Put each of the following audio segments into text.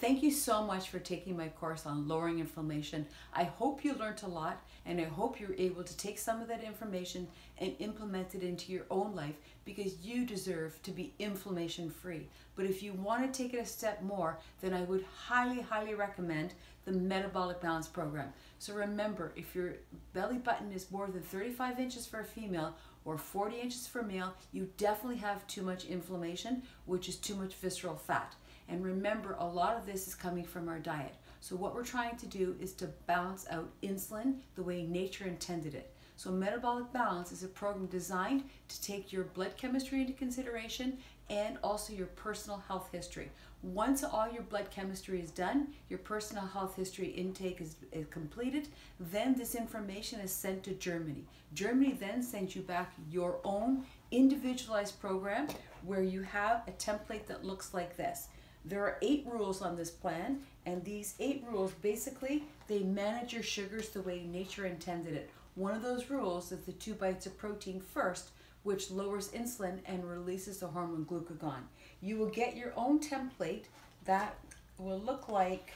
Thank you so much for taking my course on lowering inflammation. I hope you learned a lot and I hope you're able to take some of that information and implement it into your own life because you deserve to be inflammation free. But if you want to take it a step more, then I would highly, highly recommend the Metabolic Balance Program. So remember, if your belly button is more than 35 inches for a female or 40 inches for male, you definitely have too much inflammation, which is too much visceral fat. And remember, a lot of this is coming from our diet. So what we're trying to do is to balance out insulin the way nature intended it. So Metabolic Balance is a program designed to take your blood chemistry into consideration and also your personal health history. Once all your blood chemistry is done, your personal health history intake is, is, completed, then this information is sent to Germany. Germany then sends you back your own individualized program where you have a template that looks like this. There are eight rules on this plan, and these eight rules basically they manage your sugars the way nature intended it. One of those rules is the two bites of protein first, which lowers insulin and releases the hormone glucagon. You will get your own template that will look like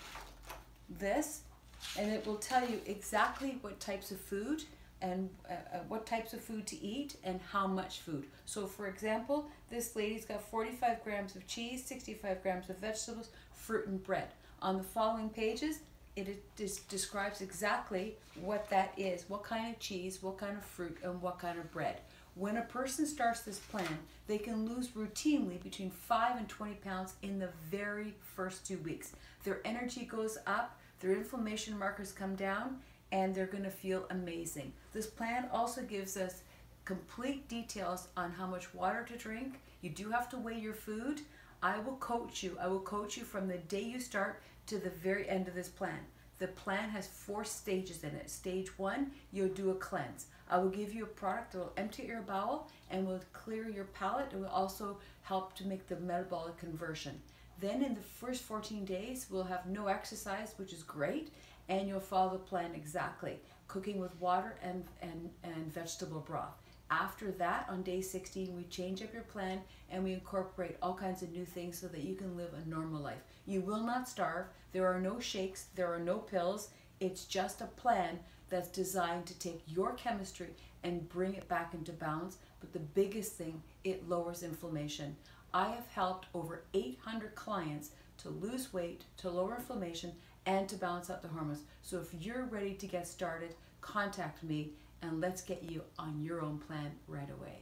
this, and it will tell you exactly what types of food and uh, uh, what types of food to eat and how much food. So for example, this lady's got 45 grams of cheese, 65 grams of vegetables, fruit and bread. On the following pages, it describes exactly what that is, what kind of cheese, what kind of fruit, and what kind of bread. When a person starts this plan, they can lose routinely between 5 and 20 pounds in the very first two weeks. Their energy goes up, their inflammation markers come down, and they're going to feel amazing. This plan also gives us complete details on how much water to drink. You do have to weigh your food. I will coach you. I will coach you from the day you start to the very end of this plan. The plan has four stages in it. Stage one, you'll do a cleanse. I will give you a product that will empty your bowel and will clear your palate. It will also help to make the metabolic conversion. Then in the first 14 days, we'll have no exercise, which is great and you'll follow the plan exactly. Cooking with water and, and, and vegetable broth. After that, on day 16, we change up your plan and we incorporate all kinds of new things so that you can live a normal life. You will not starve. There are no shakes, there are no pills. It's just a plan that's designed to take your chemistry and bring it back into balance. But the biggest thing, it lowers inflammation. I have helped over 800 clients to lose weight, to lower inflammation, and to balance out the hormones. So if you're ready to get started, contact me and let's get you on your own plan right away.